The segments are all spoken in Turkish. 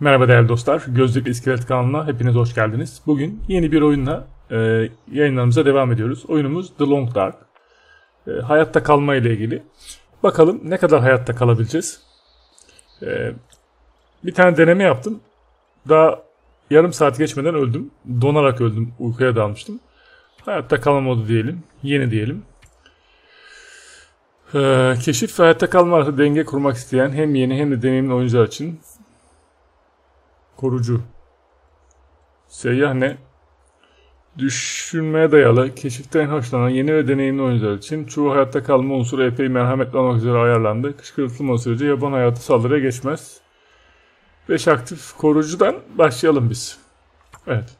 Merhaba değerli dostlar. Gözlük İskelet kanalına hepiniz hoş geldiniz. Bugün yeni bir oyunla e, yayınlarımıza devam ediyoruz. Oyunumuz The Long Dark. E, hayatta kalma ile ilgili. Bakalım ne kadar hayatta kalabileceğiz. E, bir tane deneme yaptım. Daha yarım saat geçmeden öldüm. Donarak öldüm. Uykuya dalmıştım. Hayatta kalma diyelim. Yeni diyelim. E, keşif ve hayatta kalma arasında denge kurmak isteyen hem yeni hem de deneyimli oyuncular için Korucu. Seyyah ne? Düşünmeye dayalı, keşiften hoşlanan yeni ve deneyimli oyuncular için çoğu hayatta kalma unsuru epey merhametli olmak üzere ayarlandı. Kışkırtılma sürece yaban hayatı saldırıya geçmez. 5 aktif korucudan başlayalım biz. Evet.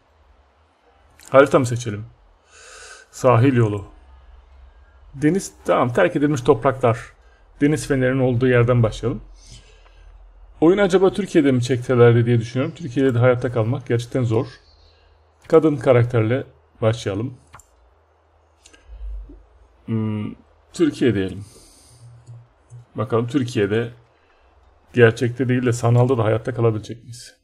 Harita mı seçelim? Sahil yolu. Deniz, tamam terk edilmiş topraklar. Deniz fenerinin olduğu yerden başlayalım. Oyun acaba Türkiye'de mi çektilerdi diye düşünüyorum. Türkiye'de de hayatta kalmak gerçekten zor. Kadın karakterle başlayalım. Hmm, Türkiye diyelim. Bakalım Türkiye'de gerçekte değil de sanalda da hayatta kalabilecek miyiz?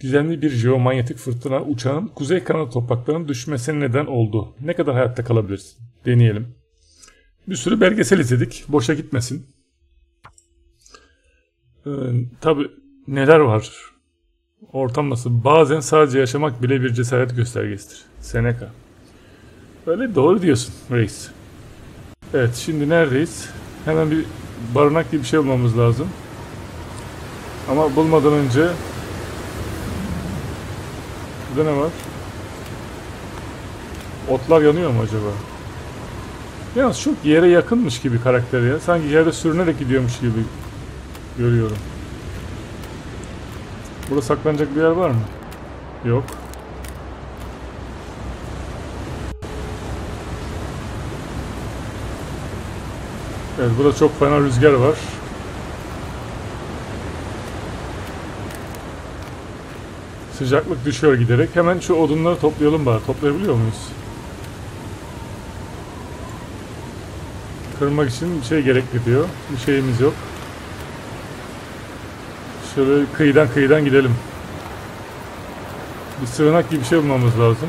Gizemli bir jeomanyetik fırtına uçağın kuzey kanadı topraklarının düşmesine neden oldu. Ne kadar hayatta kalabiliriz? Deneyelim. Bir sürü belgesel izledik. Boşa gitmesin. Ee, Tabi neler var? Ortam nasıl? Bazen sadece yaşamak bile bir cesaret göstergesidir. Seneca. Öyle doğru diyorsun reis. Evet şimdi neredeyiz? Hemen bir barınak gibi bir şey bulmamız lazım. Ama bulmadan önce Burada ne var? Otlar yanıyor mu acaba? Yalnız çok yere yakınmış gibi karakter ya. Sanki yerde sürünerek gidiyormuş gibi görüyorum. Burada saklanacak bir yer var mı? Yok. Evet burada çok fena rüzgar var. Sıcaklık düşüyor giderek. Hemen şu odunları toplayalım bari. Toplayabiliyor muyuz? Kırmak için bir şey gerekli diyor. Bir şeyimiz yok. Şöyle kıyıdan kıyıdan gidelim. Bir sığınak gibi bir şey bulmamız lazım.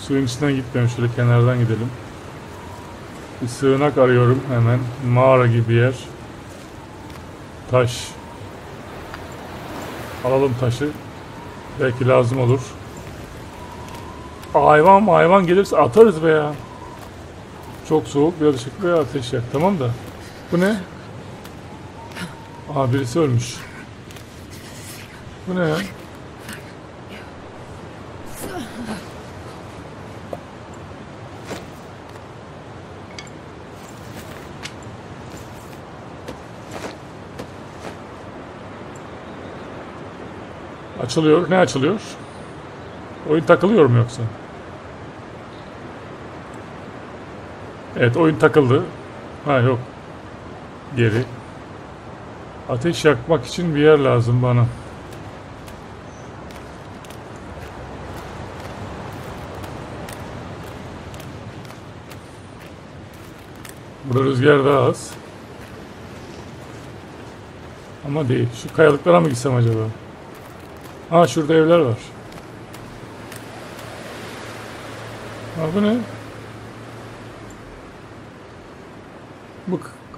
Suyun içinden gitmeyelim. Şöyle kenardan gidelim. Bir sığınak arıyorum hemen. Mağara gibi bir yer. Taş. Alalım taşı. Belki lazım olur. Hayvan mı hayvan gelirse atarız be ya. Çok soğuk biraz ışık ve ateş yak. Tamam da. Bu ne? Aa birisi ölmüş. Bu ne ya? Açılıyor. Ne açılıyor? Oyun takılıyor mu yoksa? Evet oyun takıldı. Ha yok. Geri. Ateş yakmak için bir yer lazım bana. Burada rüzgar daha az. Ama değil. Şu kayalıklara mı gitsem acaba? Ha şurada evler var. Ha bu ne?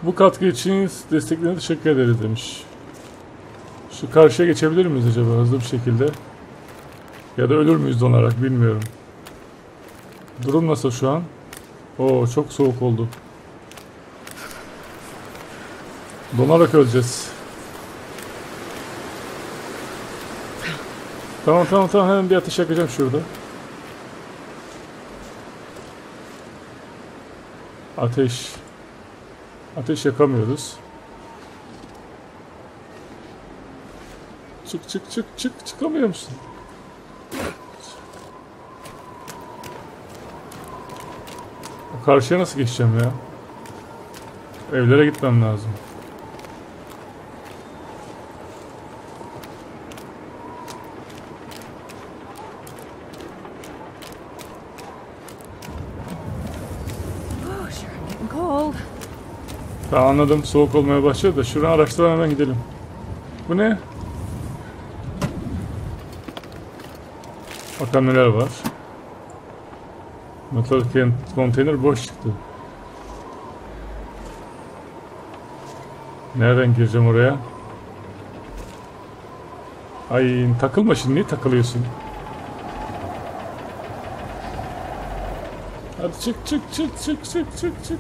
Bu, katkı için desteklerine teşekkür ederiz demiş. Şu karşıya geçebilir miyiz acaba hızlı bir şekilde? Ya da ölür müyüz donarak bilmiyorum. Durum nasıl şu an? Oo çok soğuk oldu. Donarak öleceğiz. Tamam tamam tamam hemen bir ateş yakacağım şurada. Ateş. Ateş yakamıyoruz. Çık çık çık çık çıkamıyor musun? Karşıya nasıl geçeceğim ya? Evlere gitmem lazım. Ben anladım soğuk olmaya başladı da şuradan araçlara hemen gidelim. Bu ne? Bakalım neler var. Can- konteyner boş çıktı. Nereden gireceğim oraya? Ay takılma şimdi niye takılıyorsun? Hadi çık çık çık çık çık çık çık.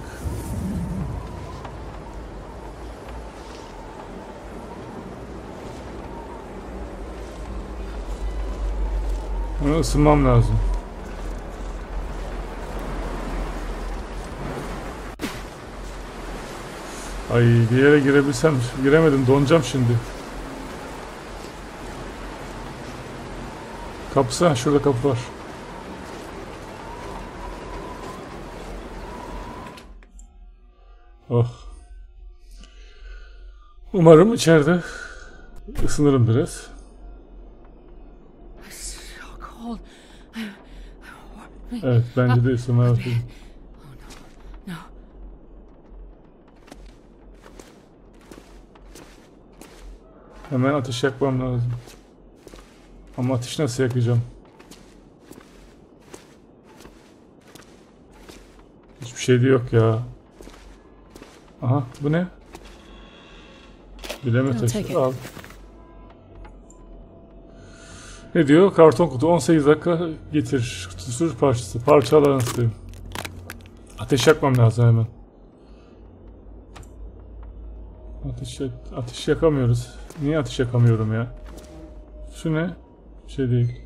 Bunu ısınmam lazım. Ay bir yere girebilsem giremedim donacağım şimdi. Kapısı ha, şurada kapı var. Oh. Umarım içeride ısınırım biraz. Evet bence de ısınmaya başladım. No. Hemen ateş yakmam lazım. Ama ateş nasıl yakacağım? Hiçbir şey de yok ya. Aha bu ne? Bileme taşı al. Ne diyor? Karton kutu 18 dakika getir. Kutusu parçası. Parçalarını istedim. Ateş yakmam lazım hemen. Ateş, yak- ateş yakamıyoruz. Niye ateş yakamıyorum ya? Şu ne? Bir şey değil.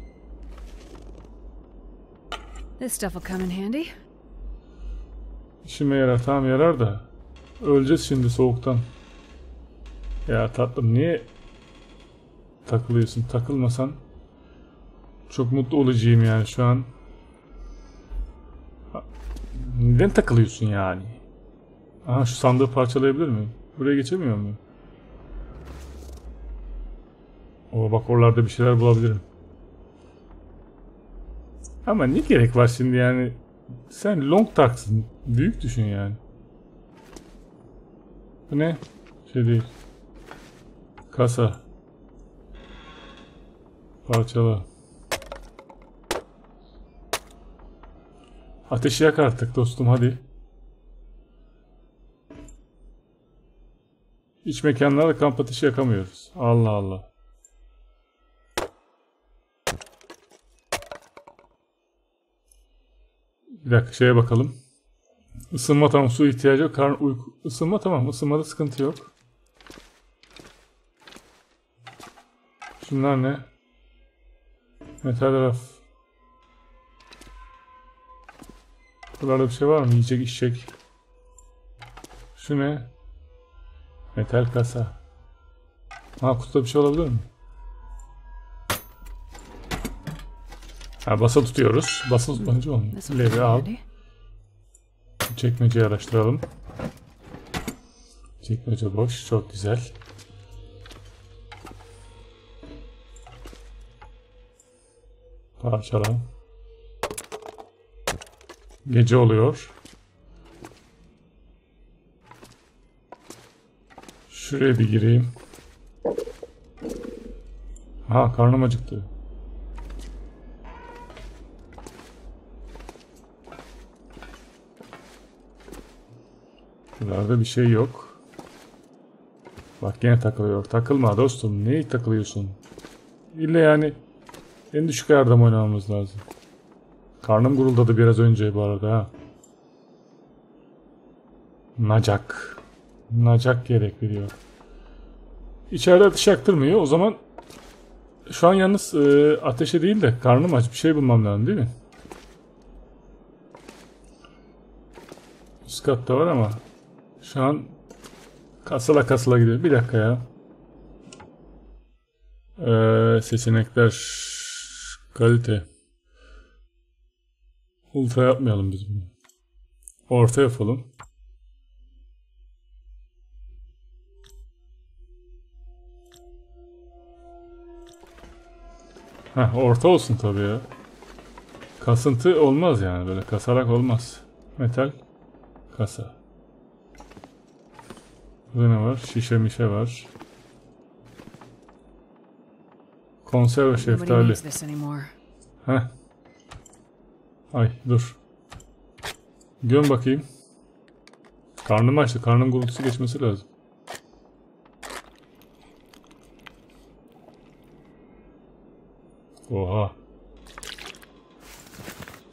This stuff will come in handy. İşime yarar tamam yarar da. Öleceğiz şimdi soğuktan. Ya tatlım niye takılıyorsun? Takılmasan çok mutlu olacağım yani şu an. Neden takılıyorsun yani? Aha şu sandığı parçalayabilir miyim? Buraya geçemiyor muyum? O bak oralarda bir şeyler bulabilirim. Ama ne gerek var şimdi yani? Sen long taksın. Büyük düşün yani. Bu ne? Şey değil. Kasa. Parçala. Ateşi yak artık dostum hadi. İç mekanlarda kamp ateşi yakamıyoruz. Allah Allah. Bir dakika şeye bakalım. Isınma tamam su ihtiyacı yok. Karn uyku. Isınma tamam ısınmada sıkıntı yok. Şunlar ne? Metal raf. Buralarda bir şey var mı? Yiyecek içecek. Şu ne? Metal kasa. Ha kutuda bir şey olabilir mi? Ha basa tutuyoruz. Basa come Levi in al. Çekmeceyi araştıralım. Çekmece boş. Çok güzel. Parçala. Gece oluyor. Şuraya bir gireyim. Ha karnım acıktı. Şuralarda bir şey yok. Bak gene takılıyor. Takılma dostum. Neyi takılıyorsun? İlle yani en düşük ayarda oynamamız lazım. Karnım guruldadı biraz önce bu arada. Nacak. Nacak gerek veriyor. İçeride ateş yaktırmıyor. O zaman şu an yalnız e, ateşe değil de karnım aç. Bir şey bulmam lazım değil mi? Üst katta var ama şu an kasıla kasıla gidiyor. Bir dakika ya. Ee, seçenekler kalite. Ultra yapmayalım biz bunu. Orta yapalım. Heh, orta olsun tabii ya. Kasıntı olmaz yani böyle kasarak olmaz. Metal kasa. Burada ne var? Şişe mişe var. Konserve şeftali. Heh. Ay dur. Göm bakayım. Karnım açtı. Karnın gurultusu geçmesi lazım. Oha.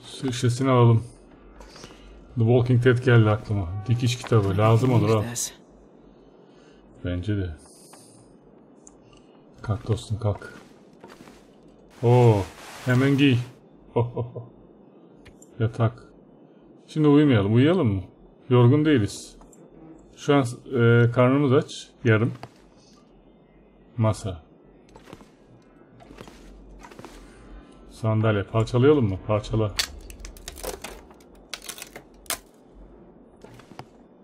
Su şişesini alalım. The Walking Dead geldi aklıma. Dikiş kitabı. Lazım olur al. Bence de. Kalk dostum kalk. Oo, hemen giy. Oh, oh, oh. Yatak. Şimdi uyumayalım. Uyuyalım mı? Yorgun değiliz. Şu an e, karnımız aç. Yarım. Masa. Sandalye. Parçalayalım mı? Parçala.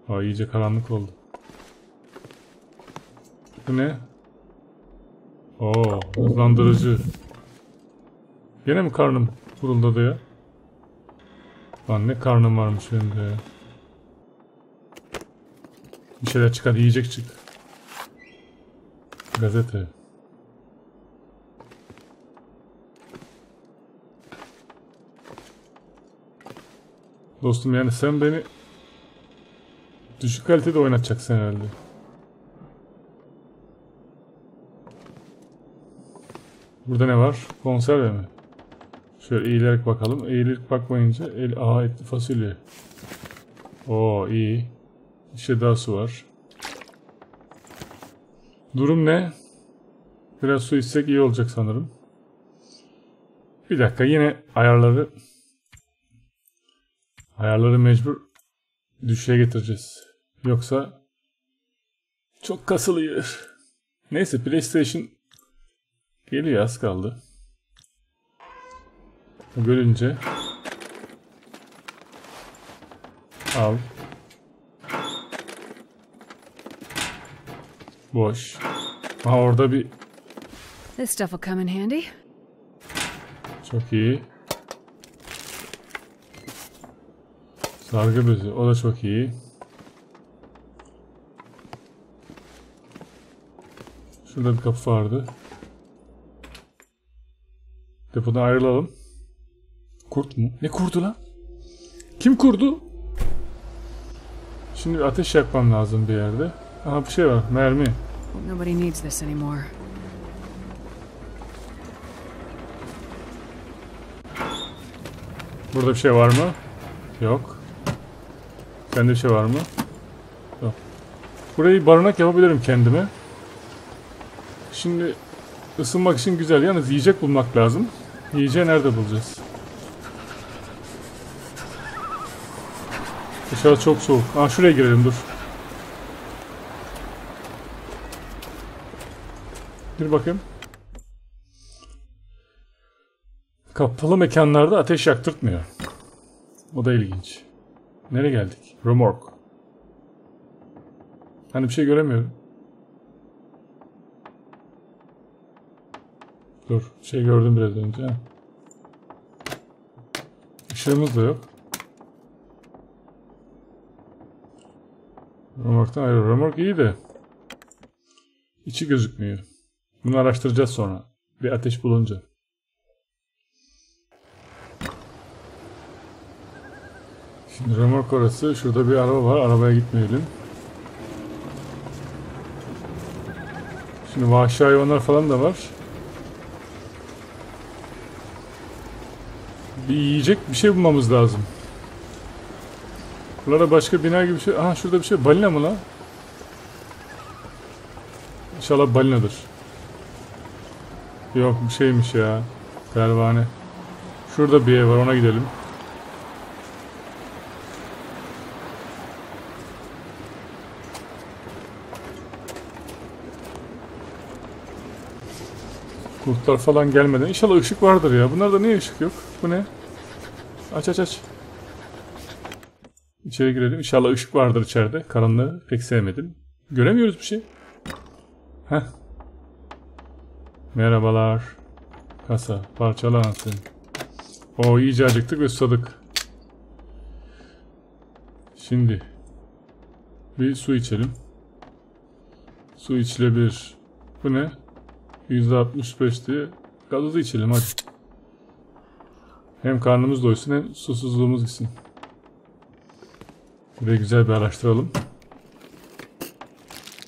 Aa, iyice karanlık oldu. Bu ne? Oo, hızlandırıcı. Yine mi karnım guruldadı ya? Lan ne karnım varmış benim de. Bir şeyler çıkar, yiyecek çık. Gazete. Dostum yani sen beni düşük kalitede oynatacaksın herhalde. Burada ne var? Konserve mi? Şöyle eğilerek bakalım. Eğilerek bakmayınca el aha etli fasulye. Oo iyi. İşte daha su var. Durum ne? Biraz su içsek iyi olacak sanırım. Bir dakika yine ayarları ayarları mecbur düşüğe getireceğiz. Yoksa çok kasılıyor. Neyse PlayStation Geliyor az kaldı. Görünce al. Boş. Aha orada bir This stuff will come in handy. çok iyi. Sargı bezi o da çok iyi. Şurada bir kapı vardı. Depodan ayrılalım. Kurt mu? Ne kurdu lan? Kim kurdu? Şimdi bir ateş yakmam lazım bir yerde. Aha bir şey var. Mermi. Nobody needs this anymore. Burada bir şey var mı? Yok. Sende bir şey var mı? Yok. Burayı barınak yapabilirim kendime. Şimdi ısınmak için güzel. Yalnız yiyecek bulmak lazım. Yiyeceği nerede bulacağız? Dışarı çok soğuk. Aa şuraya girelim dur. Gir bakayım. Kapalı mekanlarda ateş yaktırtmıyor. O da ilginç. Nereye geldik? Remork. Hani bir şey göremiyorum. Dur. Şey gördüm biraz önce. Işığımız da yok. Remork'tan ayrı. Remork iyi de. içi gözükmüyor. Bunu araştıracağız sonra. Bir ateş bulunca. Şimdi remork orası. Şurada bir araba var. Arabaya gitmeyelim. Şimdi vahşi hayvanlar falan da var. Bir yiyecek bir şey bulmamız lazım. Buralarda başka bina gibi bir şey. Aha şurada bir şey. Balina mı lan? İnşallah balinadır. Yok bir şeymiş ya. Pervane. Şurada bir ev var ona gidelim. Kurtlar falan gelmeden. İnşallah ışık vardır ya. Bunlarda niye ışık yok? Bu ne? Aç aç aç. İçeri girelim. İnşallah ışık vardır içeride. Karanlığı pek sevmedim. Göremiyoruz bir şey. Heh. Merhabalar. Kasa. Parçalansın. O iyice acıktık ve susadık. Şimdi. Bir su içelim. Su içilebilir. Bu ne? %65 diye. Gazozu içelim hadi. Hem karnımız doysun hem susuzluğumuz gitsin. Burayı güzel bir araştıralım.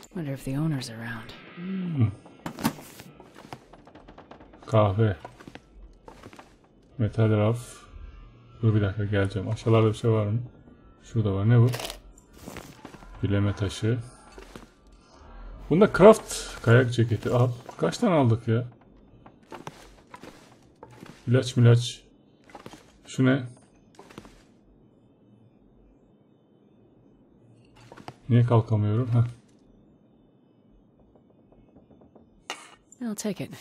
Wonder if the owner's around. Kahve. Metal raf. Dur bir dakika geleceğim. Aşağılarda bir şey var mı? Şurada var. Ne bu? Bileme taşı. Bunda craft kayak ceketi. Al. Kaç tane aldık ya? İlaç milaç. Şu ne? Niye kalkamıyorum? Heh. I'll take it.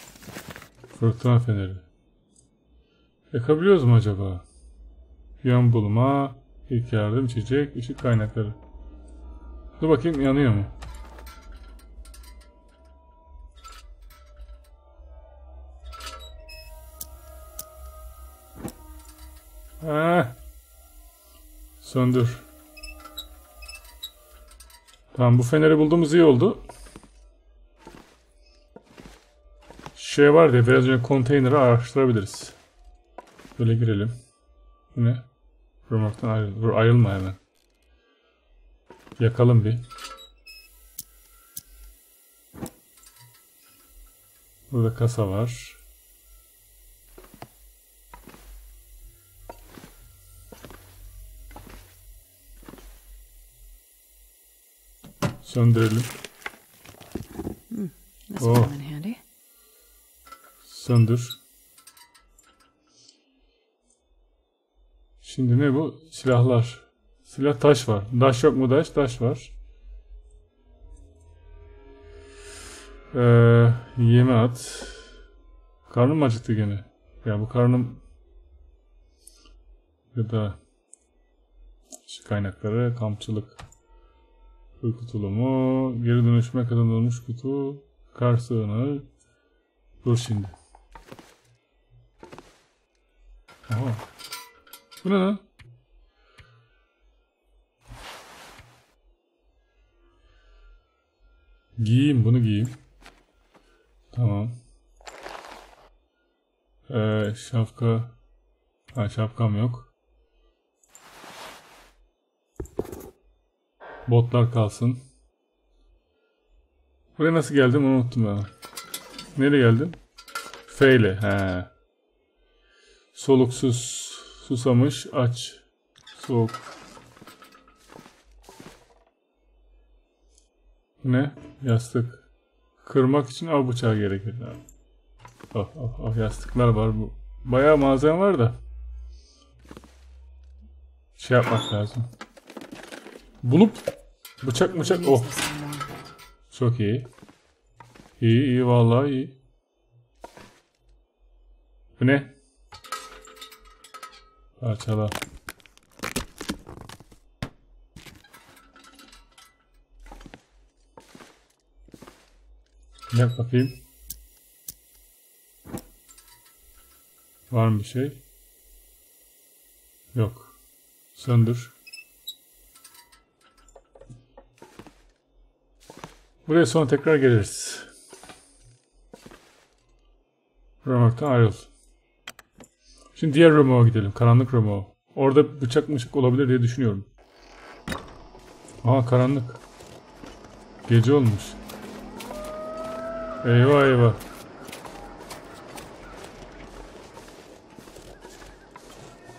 Fırtına feneri. Yakabiliyoruz mu acaba? Yön bulma, ilk yardım, içecek, ışık kaynakları. Dur bakayım yanıyor mu? Ha. Söndür. Tamam bu feneri bulduğumuz iyi oldu. Şey var diye biraz önce konteyneri araştırabiliriz. Böyle girelim. Bu ne? Remote'dan ayrıl. Dur ayrılma hemen. Yakalım bir. Burada kasa var. Söndürelim. This Oh. Söndür. Şimdi ne bu? Silahlar. Silah taş var. Taş yok mu taş? Taş var. Ee, yeme at. Karnım acıktı gene. Ya bu karnım ya da kaynakları kampçılık. Uyku tulumu, geri dönüşme kazanılmış kutu, kar sığınağı. Dur şimdi. Aha. Bu ne lan? Giyeyim bunu giyeyim. Tamam. Ee, şapka. Ha şapkam yok. Botlar kalsın. Buraya nasıl geldim onu unuttum ben. Nereye geldim? F ile. He. Soluksuz, susamış, aç, soğuk. Ne? Yastık. Kırmak için av bıçağı gerekir. Oh, oh, oh, yastıklar var bu. Bayağı malzeme var da. Şey yapmak lazım. Bulup bıçak bıçak. Oh çok iyi. İyi iyi vallahi iyi. Bu ne? Parçala. Yak bakayım. Var mı bir şey? Yok. Söndür. Buraya sonra tekrar geliriz. Römork'tan ayrıl. Şimdi diğer Römork'a gidelim. Karanlık Römork. Orada bıçak mıçak olabilir diye düşünüyorum. Aa karanlık. Gece olmuş. Eyvah eyvah.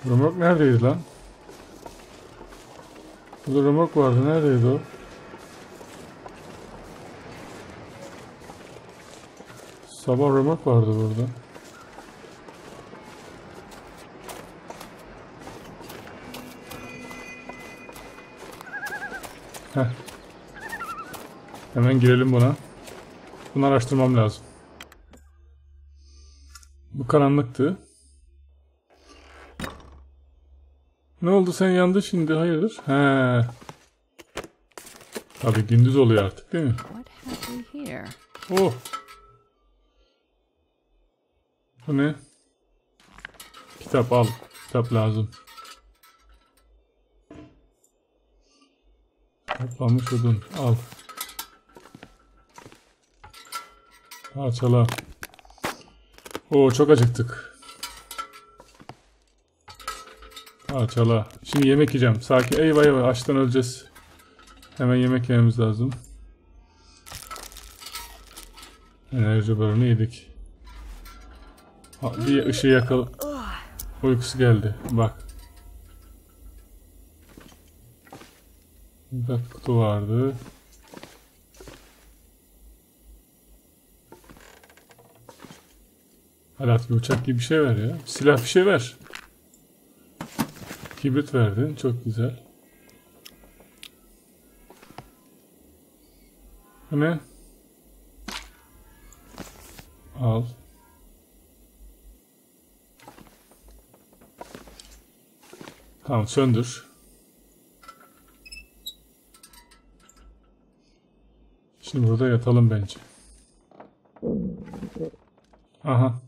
Römork neredeydi lan? Burada römork vardı. Neredeydi o? Sabah römork vardı burada. Heh. Hemen girelim buna. Bunu araştırmam lazım. Bu karanlıktı. Ne oldu sen yandı şimdi hayırdır? He. Tabii gündüz oluyor artık değil mi? Oh. Bu ne? Kitap al. Kitap lazım. Toplanmış odun. Al. Parçala. Oo çok acıktık. Parçala. Şimdi yemek yiyeceğim. Sakin. Eyvah eyvah açtan öleceğiz. Hemen yemek yememiz lazım. Enerji barını yedik. Bir ışığı yakalım. Uykusu geldi. Bak. Bak kutu vardı. Hadi artık uçak gibi bir şey ver ya. Silah bir şey ver. Kibrit verdin. Çok güzel. Ne? Al. Tamam söndür. Şimdi burada yatalım bence. Aha.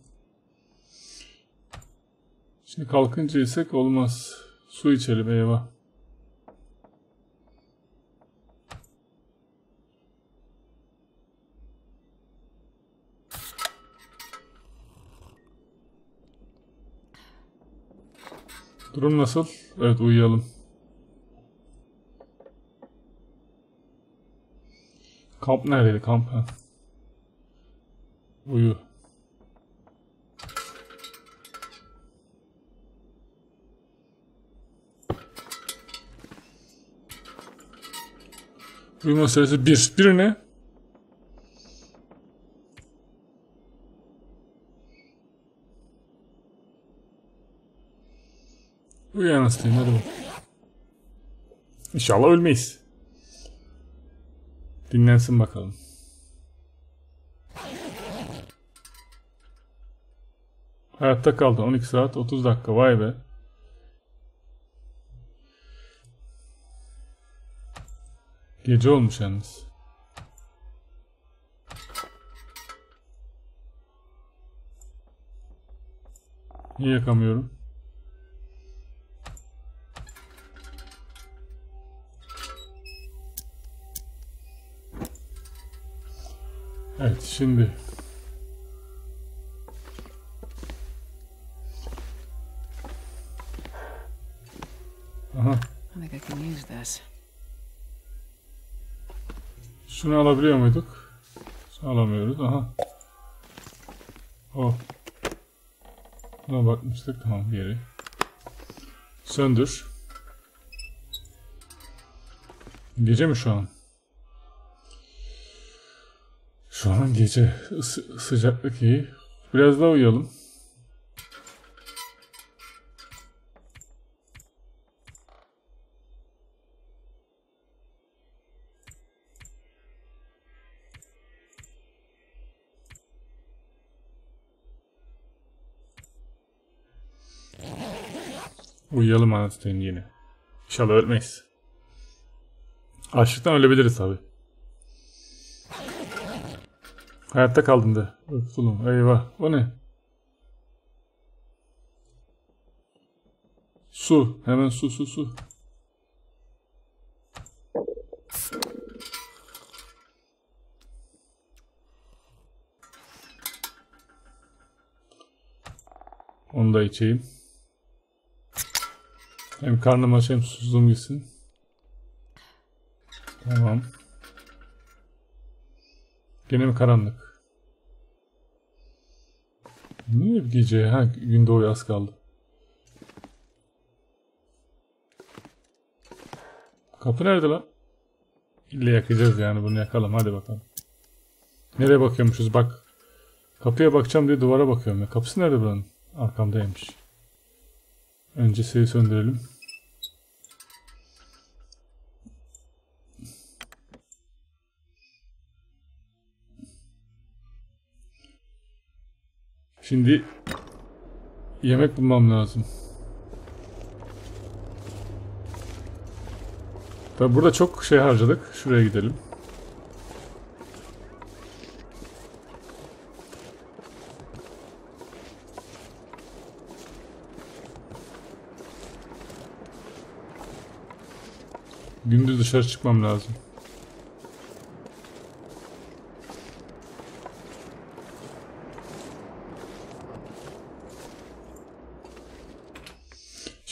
Şimdi kalkınca isek olmaz. Su içelim eyvah. Durum nasıl? Evet uyuyalım. Kamp neredeydi kamp? Ha. Uyu. Uyuma süresi 1. 1 ne? Uyan hastayım hadi bak. İnşallah ölmeyiz. Dinlensin bakalım. Hayatta kaldı 12 saat 30 dakika vay be. Gece olmuş yalnız. Niye yakamıyorum? Evet şimdi Aha I think I can use this. şunu alabiliyor muyduk? Şunu alamıyoruz. Aha. Oh. Buna bakmıştık. Tamam geri. Söndür. Gece mi şu an? Şu an gece. Isı- sıcaklık iyi. Biraz daha uyuyalım. Uyuyalım anasını yine. İnşallah ölmeyiz. Açlıktan ölebiliriz tabi. Hayatta kaldım de. Öptülüm. Eyvah. O ne? Su. Hemen su su su. Onu da içeyim. Hem karnım aç hem susuzluğum gitsin. Tamam. Gene mi karanlık? Bir gece? Ha gün doğuya az kaldı. Kapı nerede lan? İlle yakacağız yani bunu yakalım hadi bakalım. Nereye bakıyormuşuz bak. Kapıya bakacağım diye duvara bakıyorum ya. Kapısı nerede buranın? Arkamdaymış. Önce şeyi söndürelim. Şimdi yemek bulmam lazım. Tabi burada çok şey harcadık. Şuraya gidelim. Gündüz dışarı çıkmam lazım.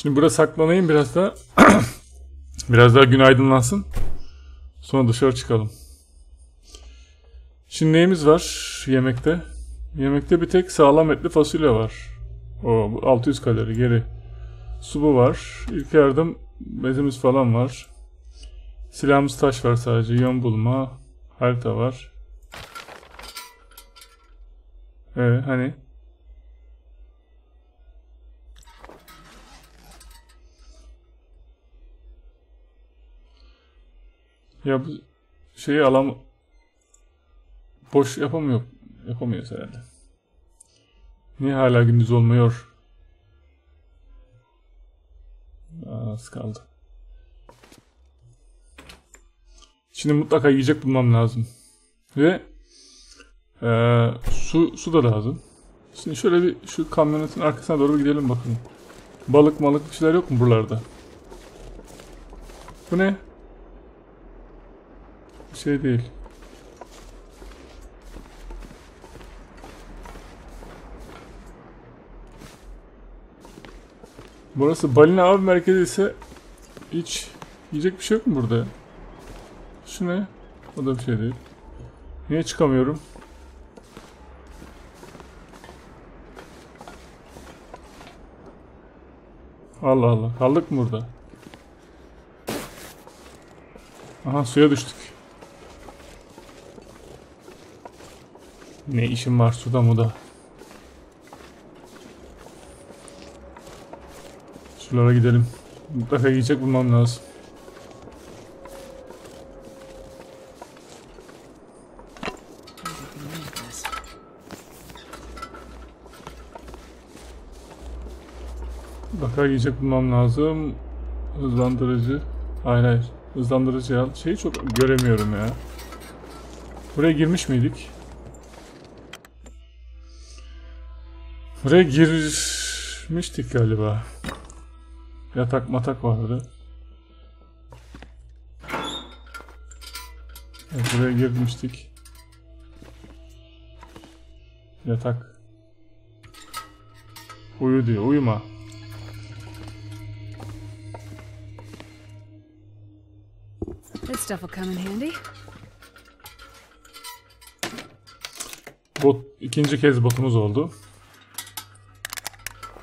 Şimdi burada saklanayım biraz daha. biraz daha gün aydınlansın. Sonra dışarı çıkalım. Şimdi neyimiz var yemekte? Yemekte bir tek sağlam etli fasulye var. O bu 600 kalori geri. Su var. İlk yardım bezimiz falan var. Silahımız taş var sadece. Yön bulma. Harita var. Ee, hani? Ya bu şeyi alam boş yapamıyor. Yapamıyoruz herhalde. Niye hala gündüz olmuyor? Az kaldı. Şimdi mutlaka yiyecek bulmam lazım. Ve eee, su su da lazım. Şimdi şöyle bir şu kamyonetin arkasına doğru gidelim bakalım. Balık malık bir şeyler yok mu buralarda? Bu ne? Şey değil. Burası balina av merkezi ise hiç yiyecek bir şey yok mu burada? Şu ne? O da bir şey değil. Niye çıkamıyorum? Allah Allah. Kaldık mı burada? Aha suya düştük. Ne işim var suda muda? Şuralara gidelim. Mutlaka yiyecek bulmam lazım. Mutlaka yiyecek bulmam lazım. Hızlandırıcı. Hayır hayır. Hızlandırıcı al. Şeyi çok göremiyorum ya. Buraya girmiş miydik? Buraya girmiştik galiba. Yatak matak vardı. Evet, buraya girmiştik. Yatak. Uyu diyor. Uyuma. This stuff will come in handy. Bot ikinci kez botumuz oldu.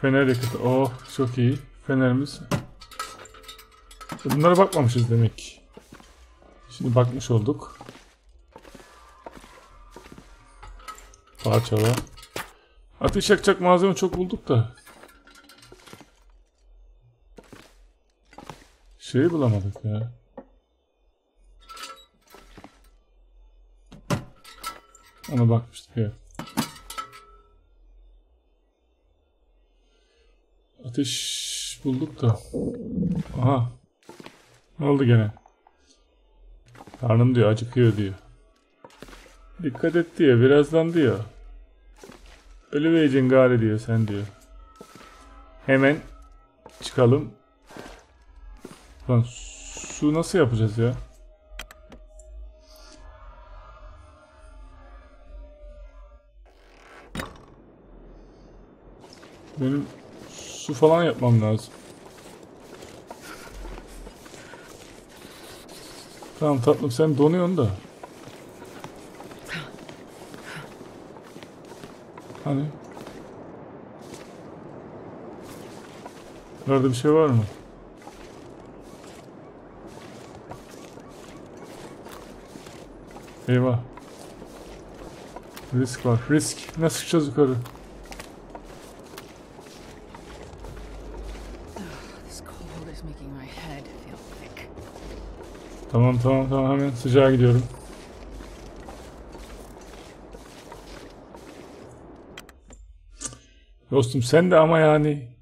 Fener yakıtı. Oh çok iyi. Fenerimiz. Bunlara bakmamışız demek. Şimdi bakmış olduk. Parçala. Ateş yakacak malzeme çok bulduk da. Şeyi bulamadık ya. Ona bakmıştık ya. Ateş bulduk da. Aha. Ne oldu gene? Karnım diyor acıkıyor diyor. Dikkat et diyor birazdan diyor. Ölüvereceksin gari diyor sen diyor. Hemen çıkalım. Lan su nasıl yapacağız ya? Benim su falan yapmam lazım. Tamam tatlım sen donuyorsun da. Hani? Nerede bir şey var mı? Eyvah. Risk var. Risk. Nasıl çıkacağız yukarı? Tamam tamam tamam hemen sıcağa gidiyorum. Dostum sen de ama yani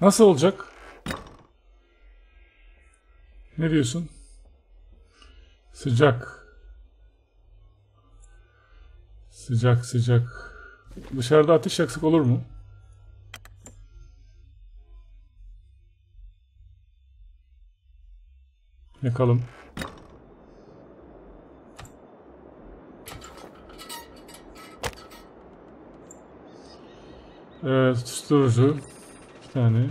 nasıl olacak? Ne diyorsun? Sıcak. Sıcak sıcak. Dışarıda ateş yaksak olur mu? Yakalım. Ee, tutuşturucu. Bir tane.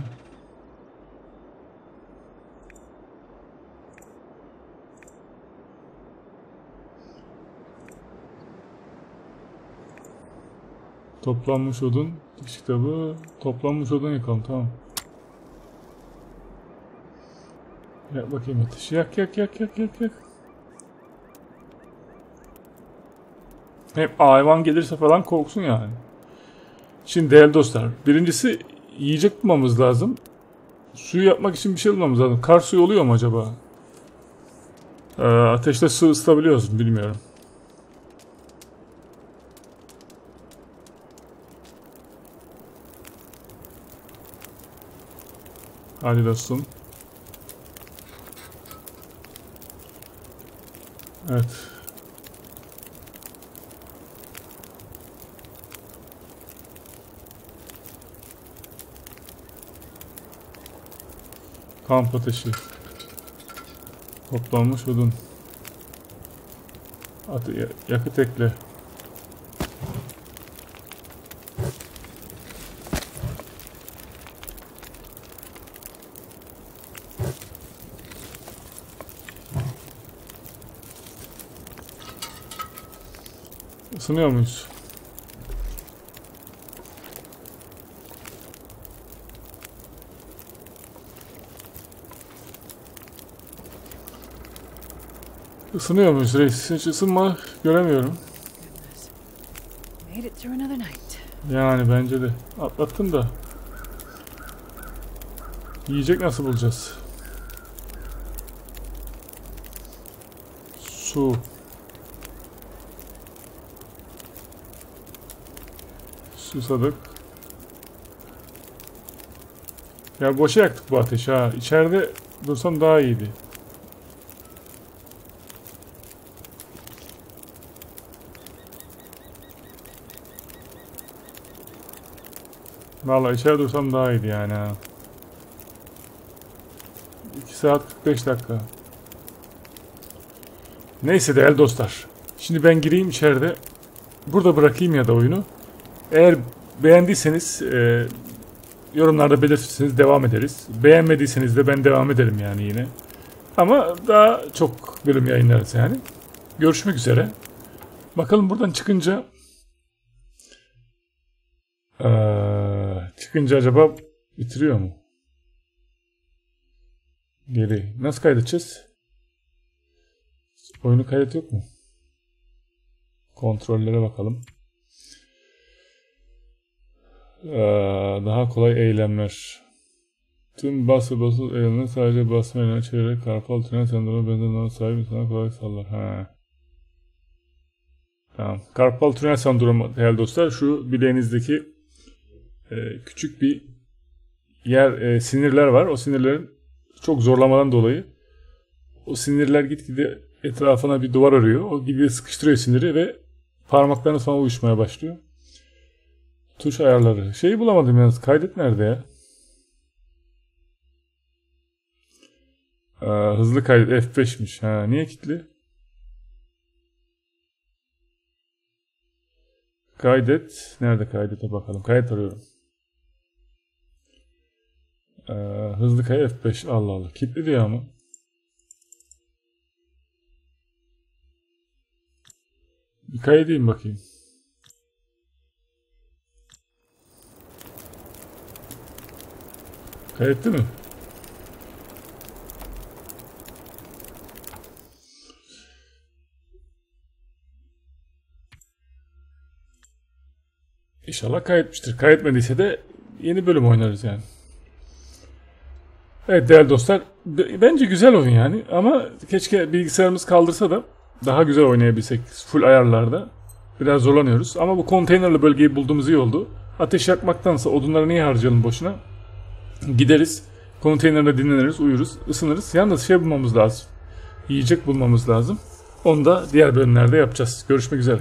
Toplanmış odun. Kitabı. Toplanmış odun yakalım. Tamam. Yak bakayım ateşi. Yak yak yak yak yak yak. Hep hayvan gelirse falan korksun yani. Şimdi değerli dostlar. Birincisi yiyecek bulmamız lazım. Suyu yapmak için bir şey bulmamız lazım. Kar suyu oluyor mu acaba? Ee, ateşte su ısıtabiliyoruz bilmiyorum. Hadi dostum. Evet. Kamp ateşi. Toplanmış odun. At ya- yakıt ekle. Isınıyor muyuz? Isınıyor muyuz reis? Hiç ısınma göremiyorum. Yani bence de. Atlattın da. Yiyecek nasıl bulacağız? Su. Susadık. Ya boşa yaktık bu ateşi ha. İçeride dursam daha iyiydi. Vallahi içeride dursam daha iyiydi yani ha. 2 saat 45 dakika. Neyse değerli dostlar. Şimdi ben gireyim içeride. Burada bırakayım ya da oyunu. Eğer beğendiyseniz e, yorumlarda belirtirseniz devam ederiz. Beğenmediyseniz de ben devam ederim yani yine. Ama daha çok bölüm yayınlarız yani. Görüşmek üzere. Bakalım buradan çıkınca Eee, çıkınca acaba bitiriyor mu? Geri. Nasıl kaydedeceğiz? Oyunu kaydet yok mu? Kontrollere bakalım. Eee, daha kolay eylemler. Tüm bas ve basılı sadece basma eylemler çevirerek karpal tünel sendromu benzerlerine sahip insana kolay sallar. Ha. Tamam. Karpal tünel sendromu değerli dostlar şu bileğinizdeki e, küçük bir yer e, sinirler var. O sinirlerin çok zorlamadan dolayı o sinirler gitgide etrafına bir duvar örüyor. O gitgide sıkıştırıyor siniri ve parmaklarınız falan uyuşmaya başlıyor. Tuş ayarları. Şeyi bulamadım yalnız. Kaydet nerede ya? Aa, hızlı kaydet F5'miş. Ha, niye kilitli? Kaydet. Nerede kaydete bakalım. Kaydet arıyorum. Ee, hızlı kayıt F5. Allah Allah. Kilitli diyor ama. Bir kaydedeyim bakayım. Kaydetti mi? İnşallah kaydetmiştir. Kaydetmediyse de yeni bölüm oynarız yani. Evet değerli dostlar. Bence güzel oyun yani. Ama keşke bilgisayarımız kaldırsa da daha güzel oynayabilsek. Full ayarlarda. Biraz zorlanıyoruz. Ama bu konteynerli bölgeyi bulduğumuz iyi oldu. Ateş yakmaktansa odunları niye harcayalım boşuna? Gideriz. Konteynerde dinleniriz, uyuruz, ısınırız. Yalnız şey bulmamız lazım. Yiyecek bulmamız lazım. Onu da diğer bölümlerde yapacağız. Görüşmek üzere.